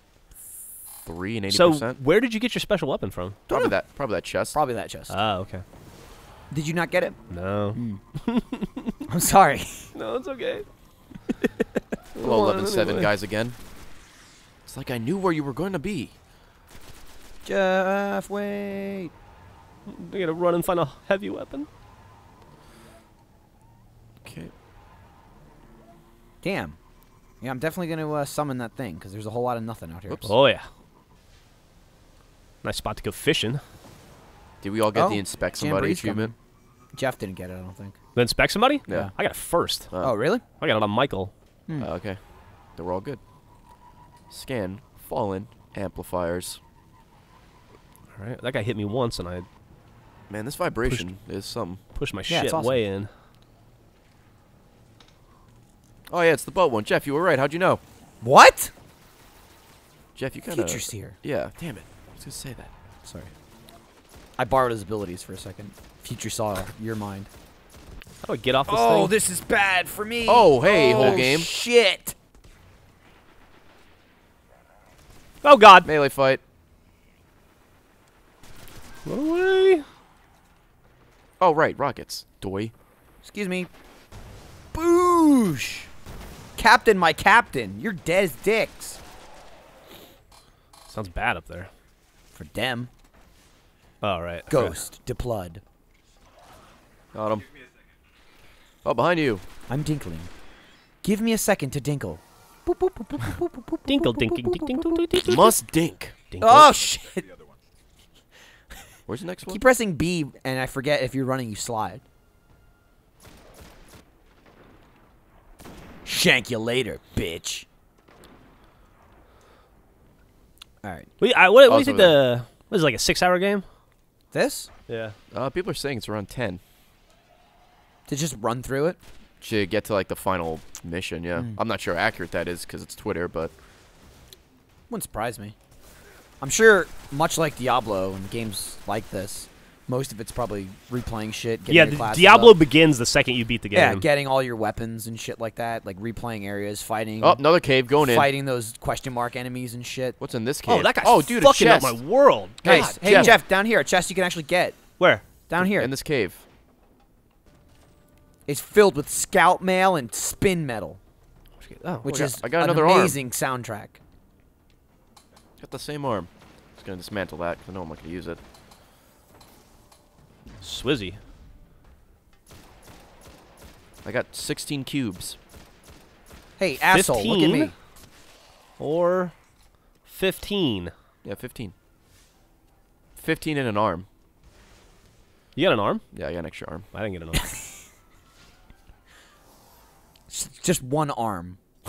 three and eighty percent. So, where did you get your special weapon from? Probably that. Probably that chest. Probably that chest. Oh, okay. Did you not get it? No. Hmm. I'm sorry. No, it's okay. Hello, Well, eleven seven anyway. guys again. It's like I knew where you were going to be. Geoff, wait. I'm gonna run and find a heavy weapon. Okay. Damn. Yeah, I'm definitely going to uh, summon that thing because there's a whole lot of nothing out here. Whoops. Oh yeah. Nice spot to go fishing. Did we all get Oh, the inspect somebody Jamboree's achievement? Geoff didn't get it, I don't think. Then inspect somebody. Yeah. I got it first. Uh, oh, really? I got it on Michael. Hmm. Uh, okay. Then we're all good. Scan fallen amplifiers. All right. That guy hit me once, and I Man, this vibration is something. Push my Yeah, it's shit awesome. way in. Oh yeah, it's the boat one. Geoff, you were right. How'd you know? What? Geoff, you kind of. Future Seer. Yeah. Damn it. I was gonna say that. Sorry. I borrowed his abilities for a second. Future saw your mind. How do I get off this Oh, thing? this is bad for me. Oh, hey, whole Oh, game. Shit. oh God! Melee fight. Run away! Oh right, rockets. Doy. Excuse me. Boosh. Captain, my captain. You're dead as dicks. Sounds bad up there. For them. All right. okay. Ghost. Deployed. Got him. Oh, behind you. I'm dinkling. Give me a second to dinkle. Dinkle, boop, dinking, dink, dink, dink, dink. Must dink. Dinkle. Oh, shit. Where's the next one? Keep pressing B, and I forget if you're running, you slide. Shank you later, bitch. All right. Wait, I, what, what do you think the? What is it, like a six-hour game? This? Yeah. Uh, people are saying it's around ten To just run through it? to get to like the final mission. Yeah, Hmm. I'm not sure how accurate that is because it's Twitter, but Wouldn't surprise me. I'm sure, much like Diablo and games like this, most of it's probably replaying shit. Getting Yeah, your Diablo up. begins the second you beat the game. Yeah, getting all your weapons and shit like that, like replaying areas, fighting, oh, another cave going in. fighting those question mark enemies and shit. What's in this cave? oh, that guy's oh, dude, a fucking up chest. my world. Nice. God, hey, Geoff. Geoff. down here, a chest you can actually get. Where? Down here, in this cave. It's filled with scout mail and spin metal, Oh, which I is I got an another arm. amazing soundtrack. Got the same arm. Just gonna dismantle that 'cause I know I'm not gonna use it. Swizzy. I got 16 cubes. Hey, asshole, look at me. Or 15. Yeah, 15. 15 and an arm. You got an arm? Yeah, I got an extra arm. I didn't get an arm. It's just one arm.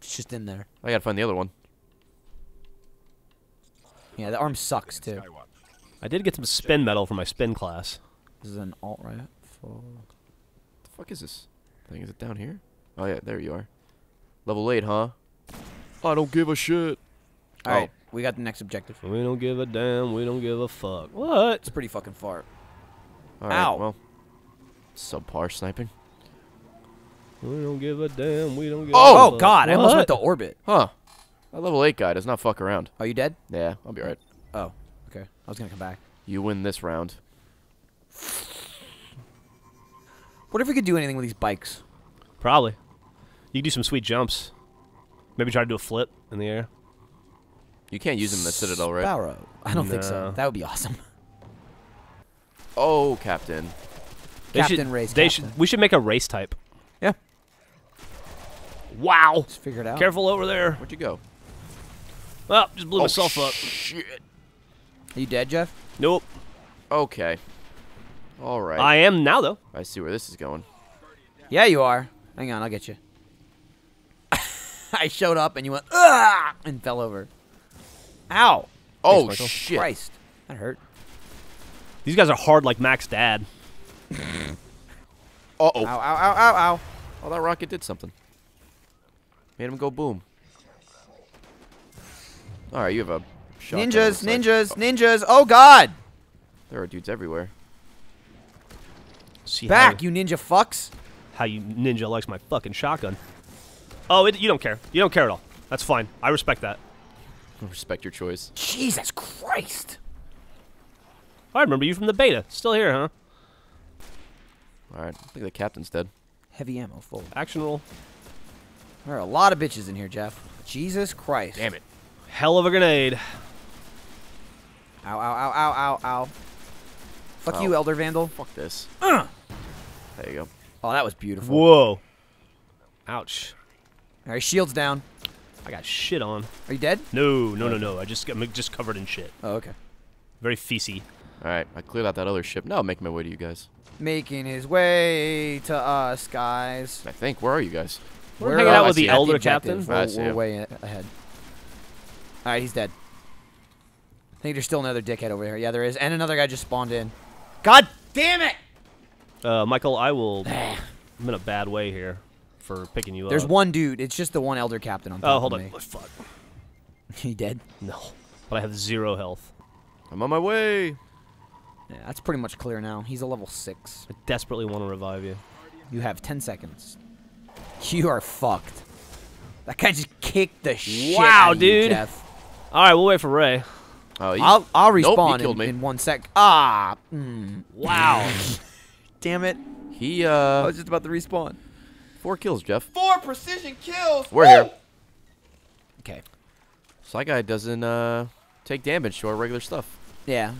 it's just in there. I gotta find the other one. Yeah, the arm sucks too. I did get some spin metal for my spin class. This is an alt right. Full. the fuck is this thing? Is it down here? Oh yeah, there you are. Level 8, huh? I don't give a shit. All right, Oh. we got the next objective. We don't give a damn. We don't give a fuck. What? It's pretty fucking far. Alright, Ow. well. Subpar sniping. We don't give a damn. We don't give Oh, a Oh fuck. God, I almost What? went to orbit. Huh. That level 8 guy does not fuck around. Are you dead? Yeah, I'll be alright. Oh, okay. I was gonna come back. You win this round. What if we could do anything with these bikes? Probably. You can do some sweet jumps. Maybe try to do a flip in the air. You can't use them in the Citadel, right? Sparrow. I don't think so. That would be awesome. Oh, Captain. They Captain should, race. They captain. should. We should make a race type. Yeah. Wow. Let's figure it out. Careful over there. Where'd you go? Oh, just blew myself up. Shit. Are you dead, Geoff? Nope. Okay. Alright. I am now though. I see where this is going. Yeah, you are. Hang on, I'll get you. I showed up and you went ah and fell over. Ow! Oh, Michael. shit. Christ, that hurt. These guys are hard like Mac's dad. Uh-oh. Ow! Ow! Ow! Ow! Ow! Oh, that rocket did something. Made him go boom. Alright, you have a shotgun, it Ninjas! looks like. Ninjas! Ninjas! Oh God! There are dudes everywhere. See Back, how, you ninja fucks! how you ninja likes my fucking shotgun. Oh, it, you don't care. You don't care at all. That's fine. I respect that. Respect your choice. Jesus Christ! I remember you from the beta. Still here, huh? Alright, I think the captain's dead. Heavy ammo full. Action roll. There are a lot of bitches in here, Geoff. Jesus Christ! Damn it. Hell of a grenade. Ow! Ow! Ow! Ow! Ow! Ow! Fuck Ow. you, Elder Vandal. Fuck this. Ugh. There you go. Oh, that was beautiful. Whoa. Ouch. All right, shields down. I got shit on. Are you dead? No, no, no, no. I just I'm just covered in shit. Oh, okay. Very feces. Alright, I cleared out that other ship. Now I'll make my way to you guys. Making his way to us, guys. I think. Where are you guys? We're hanging out I with the elder captain. We're, we're way ahead. All right, he's dead. I think there's still another dickhead over here. Yeah, there is, and another guy just spawned in. God damn it! Uh, Michael, I will. I'm in a bad way here for picking you There's up. There's one dude. It's just the one elder captain on top Oh, hold of on. me. Oh, fuck. he dead? No. But I have zero health. I'm on my way. Yeah, that's pretty much clear now. He's a level six. I desperately want to revive you. You have ten seconds. You are fucked. That guy just kicked the shit Wow, out of you, dude. Geoff. All right, we'll wait for Ray. Oh, he, I'll I'll respawn killed in, in one sec. Ah, mm, Wow. damn it! he, uh... I uh, was just about to respawn. four kills, Geoff. Four precision kills. We're here. Okay. So that guy doesn't, uh, take damage to our regular stuff. Yeah.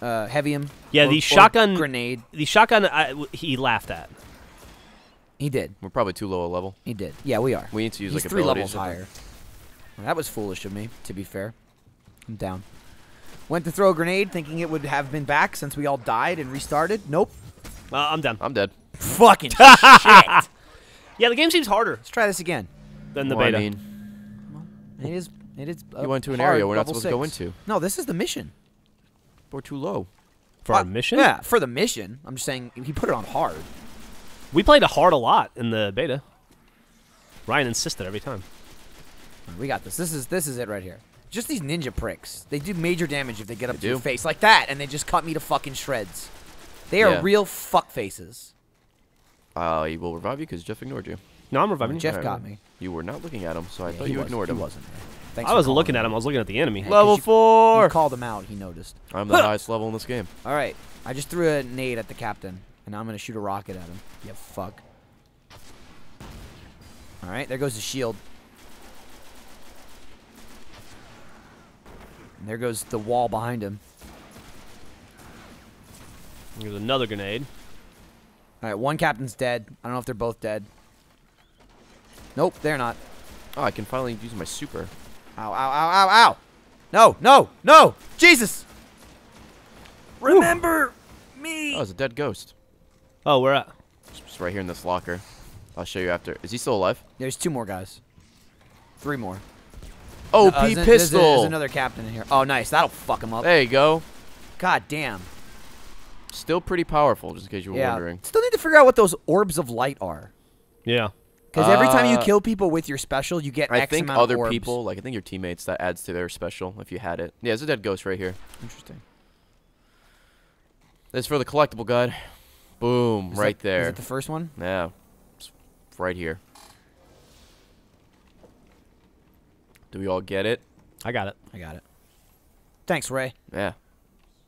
Uh, heavy him. Yeah, or- the shotgun- grenade. the shotgun I, w- he laughed at. He did. We're probably too low a level. He did. Yeah, we are. We need to use He's like three levels higher. Well, that was foolish of me, to be fair. I'm down. Went to throw a grenade, thinking it would have been back since we all died and restarted. Nope. Uh, I'm done. I'm dead. Fucking shit. Yeah, the game seems harder Let's try this again. than the Well, beta. I mean, It is. It is. you went to an hard, area we're not level supposed to go six. into. No, this is the mission. We're too low. for our Uh, mission? Yeah, for the mission. I'm just saying he put it on hard. We played a hard a lot in the beta. Ryan insisted every time. We got this. This is this is it right here. Just these ninja pricks. They do major damage if they get up They to your face like that, and they just cut me to fucking shreds. They are Yeah. real fuck faces. Uh, he will revive you because Geoff ignored you. No, I'm reviving you. Geoff Alright. got me. You were not looking at him, so I Yeah, thought he you wasn't- ignored he him. wasn't. Thanks I wasn't looking him. at him. I was looking at the enemy. Hey, Level 'cause you- four. You called him out. He noticed. I'm the highest level in this game. All right. I just threw a nade at the captain, and now I'm gonna shoot a rocket at him. You fuck. All right. There goes the shield. And there goes the wall behind him. There's another grenade. All right, one captain's dead. I don't know if they're both dead. Nope, they're not. Oh, I can finally use my super. Ow, ow, ow, ow, ow! No, no, no! Jesus! Remember me! Oh, it's a dead ghost. Oh, we're at. Just right here in this locker. I'll show you after. Is he still alive? There's two more guys. Three more. Oh, Uh, P pistol. There's, there's another captain in here. Oh, nice. That'll fuck him up. There you go. God damn. Still pretty powerful, just in case you were Yeah. wondering. Still need to figure out what those orbs of light are. Yeah. Because every time you Uh, kill people with your special, you get I X think amount other of orbs. people, like I think your teammates, that adds to their special if you had it. Yeah, there's a dead ghost right here. Interesting. That's for the collectible guide. Boom, Is right that- there. Is it the first one? yeah, it's right here. Do we all get it? I got it. I got it. Thanks, Ray. Yeah,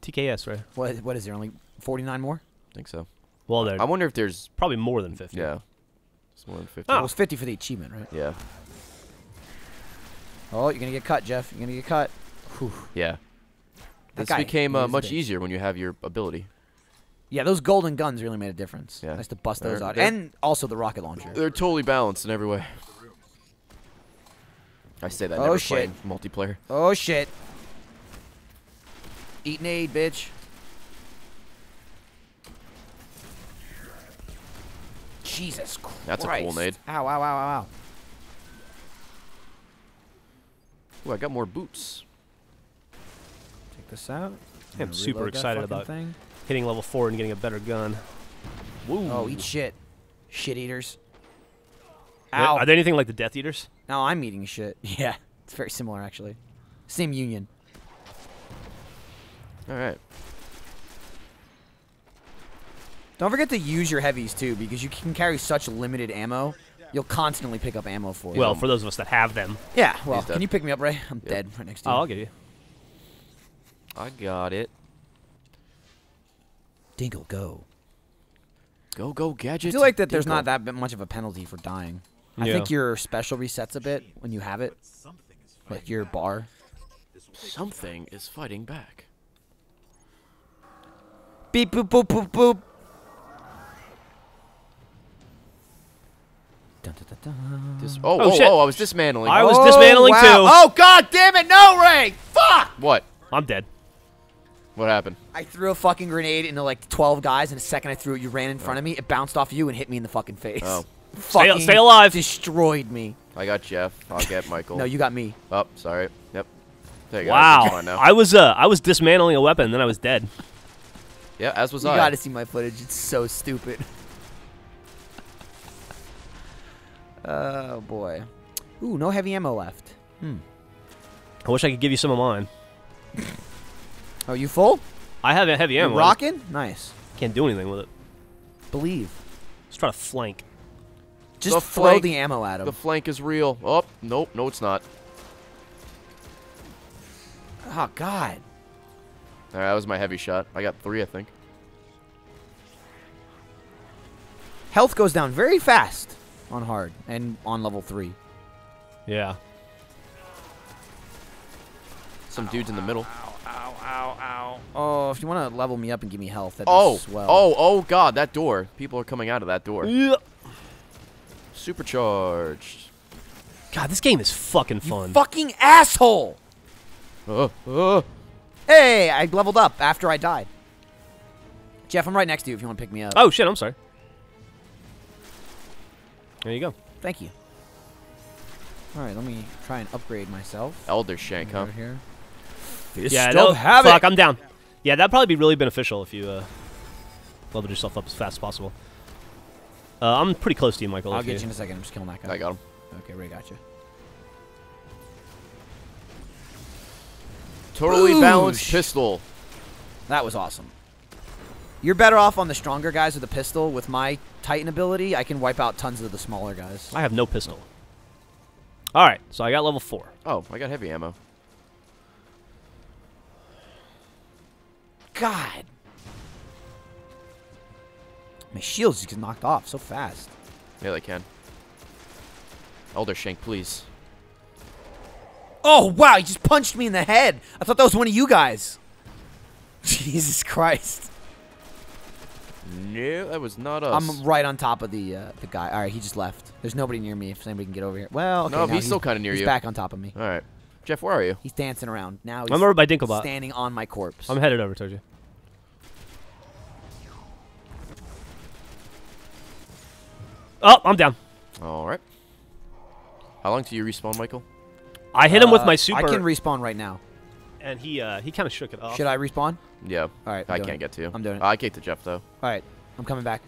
TKS, right? What? What is there? Only 49 more? I think so. Well, there. I wonder if there's Probably more than 50. yeah, it's more than fifty. Oh, it was 50 for the achievement, right? Yeah, Oh, you're gonna get cut, Geoff. You're gonna get cut. Whew. yeah. That This became uh, much easier when you have your ability. Yeah, those golden guns really made a difference. Yeah. Nice to bust those They're- out, they're- and also the rocket launcher. They're totally balanced in every way. I say that Oh, never shit. multiplayer. Oh shit! Eat nade, bitch. Jesus Christ. That's a cool nade. Ow, ow, ow, ow, ow. Ooh, I got more boots. Take this out. I'm super excited about thing. Hitting level 4 and getting a better gun. Woo. Oh, eat shit. Shit eaters. Ow. Are they anything like the Death Eaters? No, I'm eating shit. Yeah, it's very similar actually. Same union. All right. Don't forget to use your heavies too, because you can carry such limited ammo. You'll constantly pick up ammo for it. Well, for those of us that have them. yeah. Well, can you pick me up, Ray? I'm Yep. dead right next to Oh, you. I'll get you. I got it. Dingle, go. Go, go, I gadget. feel like that there's not that much of a penalty for dying. I think your special resets a bit when you have it, like your bar. Something is fighting back. Beep boop boop boop boop. Dun, dun, dun, dun. Dis- oh, Oh, oh, shit. oh, I was dismantling. I was Oh, dismantling wow. too. Oh god damn it! No, Ray! Fuck! What? I'm dead. What happened? I threw a fucking grenade into like 12 guys, and the second I threw it, you ran in front of me. It bounced off you and hit me in the fucking face. Oh. Stay- fucking stay alive. Destroyed me. I got Geoff. I'll get Michael. No, you got me. Oh, sorry. Yep. There you go. Wow. It's fine now. I was uh I was dismantling a weapon then I was dead. yeah, as was You I. You gotta see my footage. It's so stupid. oh boy. Ooh, no heavy ammo left. Hmm. I wish I could give you some of mine. Oh, you full? I have a heavy You ammo. Rocking? Nice. Can't do anything with it. Believe. Let's try to flank. Just The throw flank- the ammo at him. The flank is real. Oh, nope. No, it's not. oh God. All right, that was my heavy shot. I got three, I think. Health goes down very fast on hard and on level three. Yeah. Some dudes in the middle. Ow, ow, ow. Oh, if you want to level me up and give me health, that'd Oh, be swell. oh, oh, God! That door. People are coming out of that door. Yeah. Supercharged. God, this game is fucking you fun. fucking asshole! Uh, uh. Hey, I leveled up after I died. Geoff, I'm right next to you if you want to pick me up. oh shit, I'm sorry. There you go. Thank you. All right, let me try and upgrade myself. Elder Shank, huh? Over here. yeah, Still no, have fuck, it. I'm down. Yeah, that'd probably be really beneficial if you uh, leveled yourself up as fast as possible. Uh, I'm pretty close to you, Michael. I'll get you in a second. I'm just killing that guy. I got him. Okay, Ray got you. Totally balanced pistol. That was awesome. You're better off on the stronger guys with a pistol. With my Titan ability, I can wipe out tons of the smaller guys. I have no pistol. All right, so I got level four. Oh, I got heavy ammo. God. My shields just get knocked off so fast. Yeah, they can. Elder Shank, please. Oh wow! He just punched me in the head. I thought that was one of you guys. Jesus Christ! No, that was not us. I'm right on top of the uh, the guy. All right, he just left. There's nobody near me. If anybody can get over here. Well, okay, No, now he's still kinda near he's you. He's back on top of me. All right, Geoff, where are you? He's dancing around now. He's I'm over by Dinklebot. standing on my corpse. I'm headed over towards you. Oh, I'm down. All right. How long till you respawn, Michael? I hit him with Uh, my super, I can respawn right now. and he uh, he kind of shook it off. Should I respawn? Yeah. All right, I'm I doing can't it. get to you. I'm doing it. I kicked to Geoff though. All right, I'm coming back.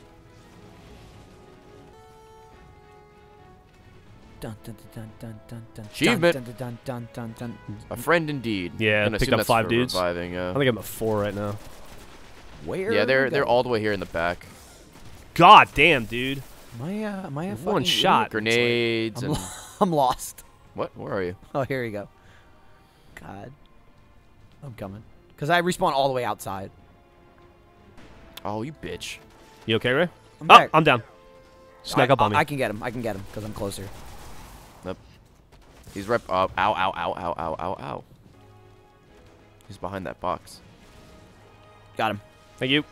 Dun, dun, dun, dun, dun, dun, Achievement. Dun, dun, dun, dun, dun, dun. A friend indeed. Yeah, Gonna picked up five dudes. Reviving. Uh, I think I'm at four right now. Where? yeah, they're they're all the way here in the back. God damn, dude. Am I, uh, am I a One fucking shot. Grenades I'm, and I'm lost. what? Where are you? Oh, here you go. God, I'm coming. Cause I respawn all the way outside. Oh, you bitch. You okay, Ray? I'm Oh, back. I'm down. Snuck I, up on I, me. I can get him. I can get him because I'm closer. Nope. He's right. Uh, ow, ow, ow, ow, ow, ow, ow. He's behind that box. Got him. Thank you.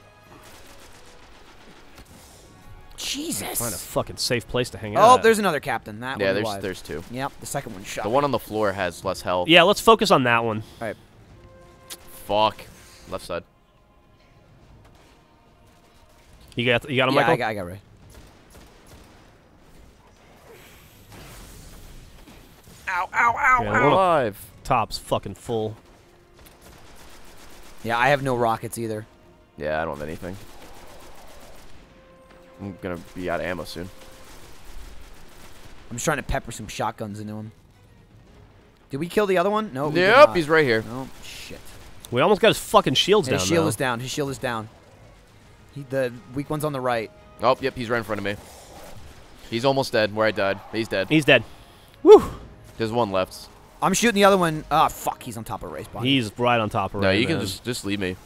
Jesus. Find a fucking safe place to hang Oh, out. at. there's another captain. That yeah, one there's alive. there's two. Yep, the second one shot. The one on the floor has less health. Yeah, let's focus on that one. All right. Fuck. Left side. You got you got him, yeah, Michael. I got, I got Ray. Ow, ow, ow, Yeah, ow. Alive. Top's fucking full. Yeah, I have no rockets either. Yeah, I don't have anything. I'm gonna be out of ammo soon. I'm just trying to pepper some shotguns into him. Did we kill the other one? No. we did yep, not. he's right here. Oh shit. We almost got his fucking shields His down. His shield though. is down. His shield is down. He, the weak one's on the right. Oh, yep, he's right in front of me. He's almost dead. Where I died. He's dead. He's dead. Woo! There's one left. I'm shooting the other one. Ah, fuck. He's on top of Ray's body. He's right on top of No, Ray, you can just just leave me.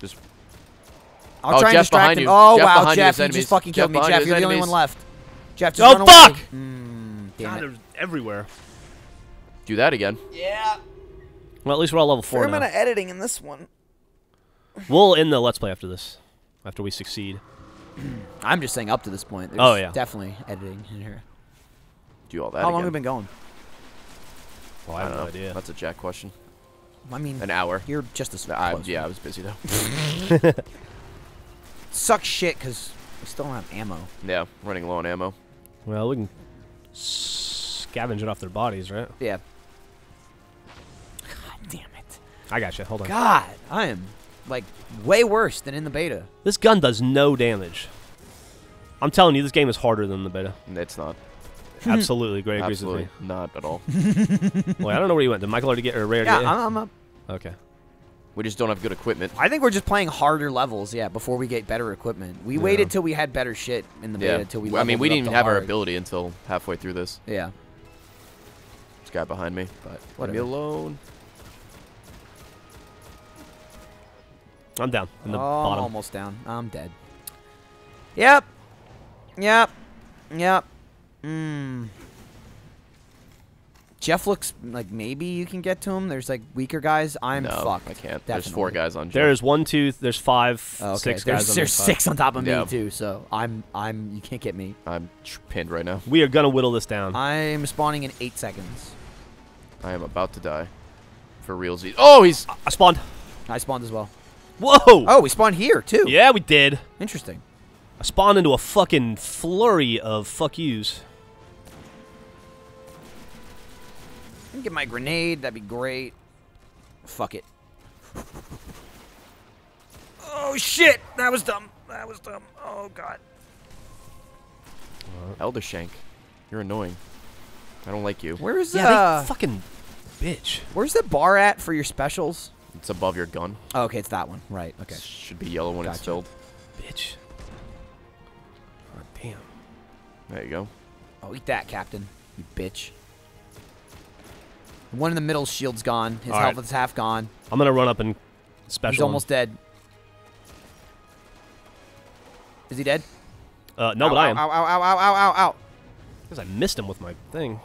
Just I'll Oh, try and Geoff distract behind him. you. Oh Geoff wow, Geoff, his you enemies. just fucking Geoff killed me. Geoff, you're the only one left. Geoff, just Oh, run fuck! away. Mm, damn God, it. they're everywhere. do that again. Yeah. Well, at least we're all level four Fair now. amount of editing in this one. We'll end the let's play after this, after we succeed. I'm just saying up to this point. There's Oh, yeah. Definitely editing in here. Do all that How long again. have we been going? Well, I I have no know. idea. That's a jack question. I mean, An hour. you're just as I, close. yeah, I was busy though. Sucks shit because we still don't have ammo. yeah, running low on ammo. Well, we can scavenge it off their bodies, right? Yeah. God damn it. I got you. Hold on. God, I am like way worse than in the beta. This gun does no damage. I'm telling you, this game is harder than the beta. It's not. Absolutely, Gray agrees Absolutely with not at all. Wait, I don't know where you went. Did Michael already get or Ray already Yeah, I'm, I'm up. Okay. We just don't have good equipment. I think we're just playing harder levels, yeah, before we get better equipment. We Yeah. waited till we had better shit in the beta Yeah. till we. I mean, we didn't even to have our ability until halfway through this. Yeah. This guy behind me, but leave me Whatever. alone. I'm down in the oh, I'm bottom. almost down. I'm dead. Yep. Yep. Yep. Mmm. Geoff looks like maybe you can get to him. There's like weaker guys. I'm no, fucked. I can't. There's four guys on. Geoff. There's one, two, there's five, Oh, okay. six there's guys there's the six on top of Yeah. me too. So I'm I'm you can't get me. I'm pinned right now. We are gonna whittle this down. I'm spawning in eight seconds. I am about to die. For realsies. Oh, he's. I spawned. I spawned as well. Whoa! Oh, we spawned here too. Yeah, we did. Interesting. I spawned into a fucking flurry of fuck yous. Get my grenade. That'd be great. Fuck it. Oh shit! That was dumb. That was dumb. Oh god. Elder Shank. You're annoying. I don't like you. Where's Yeah, uh, fucking bitch. Where's the bar at for your specials? It's above your gun. Oh, okay, it's that one. Right. Okay. Should be yellow when it's Gotcha. filled. Bitch. God damn. There you go. Oh, eat that, Captain. You bitch. The one in the middle shield's gone. His All health right. is half gone. I'm gonna run up and special. He's him. almost dead. Is he dead? Uh, no, ow, but I am. Ow, ow, ow, ow, ow, ow, ow. Because I missed him with my thing.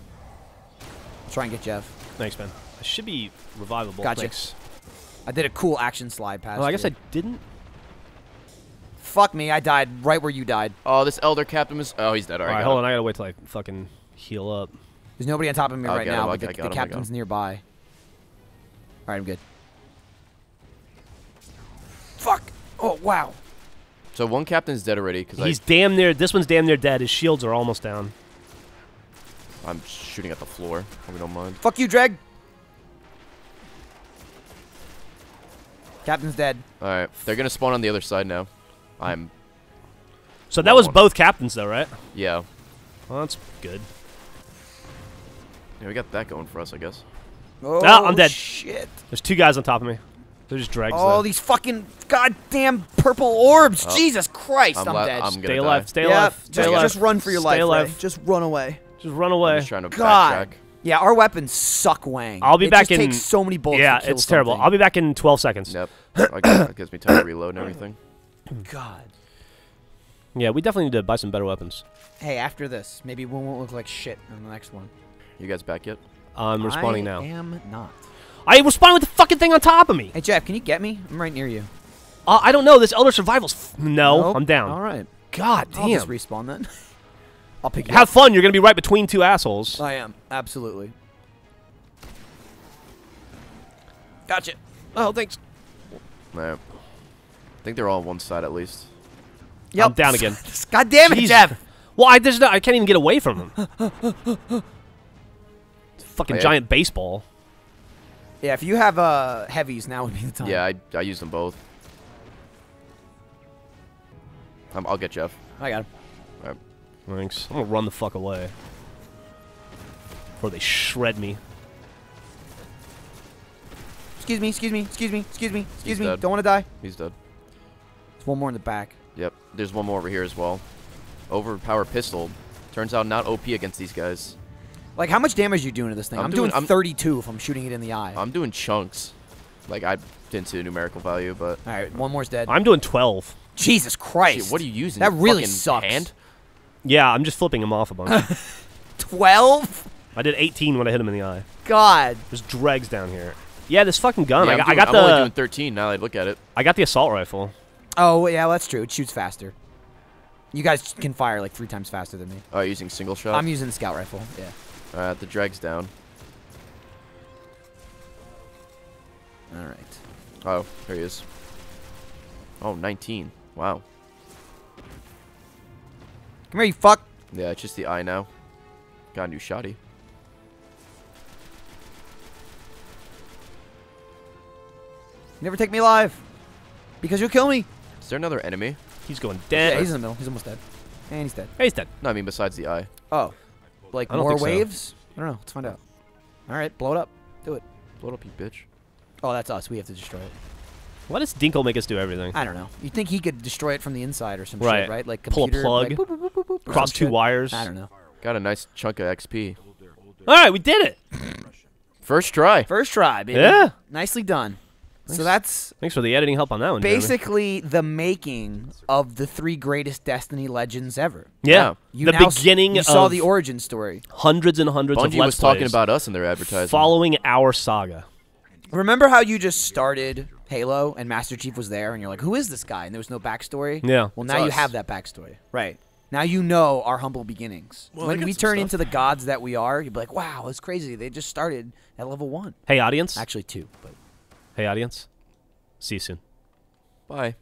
I'll Try and get Geoff. Thanks, man. I should be revivable. Gotcha. Thanks. I did a cool action slide past. Oh, I guess you. I didn't. Fuck me, I died right where you died. Oh, this elder captain is. Oh, he's dead. All All right, right, hold him. on. I gotta wait till I fucking heal up. There's nobody on top of me I'll right now, him, but the, the him, captain's nearby. All right, I'm good. Fuck. Oh wow. So one captain's dead already because He's damn near. This one's damn near dead. His shields are almost down. I'm shooting at the floor. Hope you don't mind. Fuck you, Dreg. Captain's dead. All right, they're gonna spawn on the other side now. I'm. So that was one. both captains, though, right? Yeah. Well, that's good. Yeah, we got that going for us, I guess. Oh, ah, I'm dead. Shit. There's two guys on top of me. They're just dregs. Oh, these fucking goddamn purple orbs. Oh. Jesus Christ, I'm, I'm, dead. I'm gonna Stay die. alive. Stay yeah, alive. Stay just, alive. just run for your Stay life, alive. Ray. Just run away. Just run I'm away. just trying to God. backtrack. Yeah, our weapons suck, Wang. I'll be it back just in- takes so many bullets. yeah, to kill it's terrible. I'll be back in 12 seconds. Yep. I that gives me time to reload and everything. God. Yeah, we definitely need to buy some better weapons. Hey, after this, maybe we won't look like shit in the next one. You guys back yet? I'm respawning I now. I am not. I responded with the fucking thing on top of me. Hey, Geoff, can you get me? I'm right near you. Uh, I don't know. This Elder Servitor's. F- no, Nope. I'm down. All right. God I'll just respawn then. I'll pick you Have up. fun. You're gonna be right between two assholes. I am. Absolutely. Gotcha. Oh, thanks. Nah. I think they're all on one side at least. Yep. I'm down again. God damn it, Jesus. Geoff. Well, I there's no, I can't even get away from them. It's a fucking Oh, yeah. giant baseball. Yeah, if you have uh, heavies, now would be the time. Yeah, I, I used them both. Um, I'll get Geoff. I got him. Thanks. I'm gonna run the fuck away. Before they shred me. Excuse me, excuse me, excuse me, excuse me, excuse He's me. dead. Don't want to die. He's dead. There's one more in the back. Yep. There's one more over here as well. Overpowered pistol. Turns out not OP against these guys. Like, how much damage are you doing to this thing? I'm I'm, doing- doing, I'm- 32 if I'm shooting it in the eye. I'm doing chunks. Like I didn't see the numerical value, but All right, one more's dead. I'm doing 12. Jesus Christ. Shit, what are you using? That really sucks. Hand? Yeah, I'm just flipping him off a bunch. 12? I did 18 when I hit him in the eye. God. There's dregs down here. Yeah, this fucking gun. Yeah, I I'm got, doing- I got I'm only doing 13 now that I look at it. I got the assault rifle. Oh, yeah, well, that's true. It shoots faster. You guys can fire like three times faster than me. Oh, using single shot. I'm using the scout rifle. Yeah. Uh, the drag's down. All right. Oh, there he is. Oh, 19. Wow. Come here, you fuck. Yeah, it's just the eye now. Got a new shotty. Never take me alive. Because you'll kill me. Is there another enemy? He's going Yeah, dead. he's in the middle. He's almost dead. And he's dead. Hey, he's dead. No, I mean besides the eye. Oh. Like more think so. waves? I don't know. Let's find out. All right, blow it up. Do it. Blow it up, you bitch. Oh, that's us. We have to destroy it. Why does Dinkle make us do everything? I don't know. You'd think he could destroy it from the inside or some Right. shit, right? Like Pull a computer, plug, like, boop, boop, boop, boop, boop, Cross two shit. wires. I don't know. Got a nice chunk of XP. All right, we did it. First try. First try, baby. Yeah. Nicely done. Thanks. So that's Thanks for the editing help on that one. Jeremy. basically the making of the three greatest Destiny legends ever. yeah. You the now s- beginning You saw of the origin story. hundreds and hundreds of Bungie Let's was talking Plays about us in their advertising. following our saga. Remember how you just started Halo and Master Chief was there, and you're like, "Who is this guy?" And there was no backstory. Yeah. Well, It's now you have that backstory. Right. Now you know our humble beginnings. Well, when we turn stuff. into the gods that we are, you'd be like, "Wow, it's crazy. They just started at level one. Hey, audience. Actually, two. But Hey, audience. See you soon. Bye.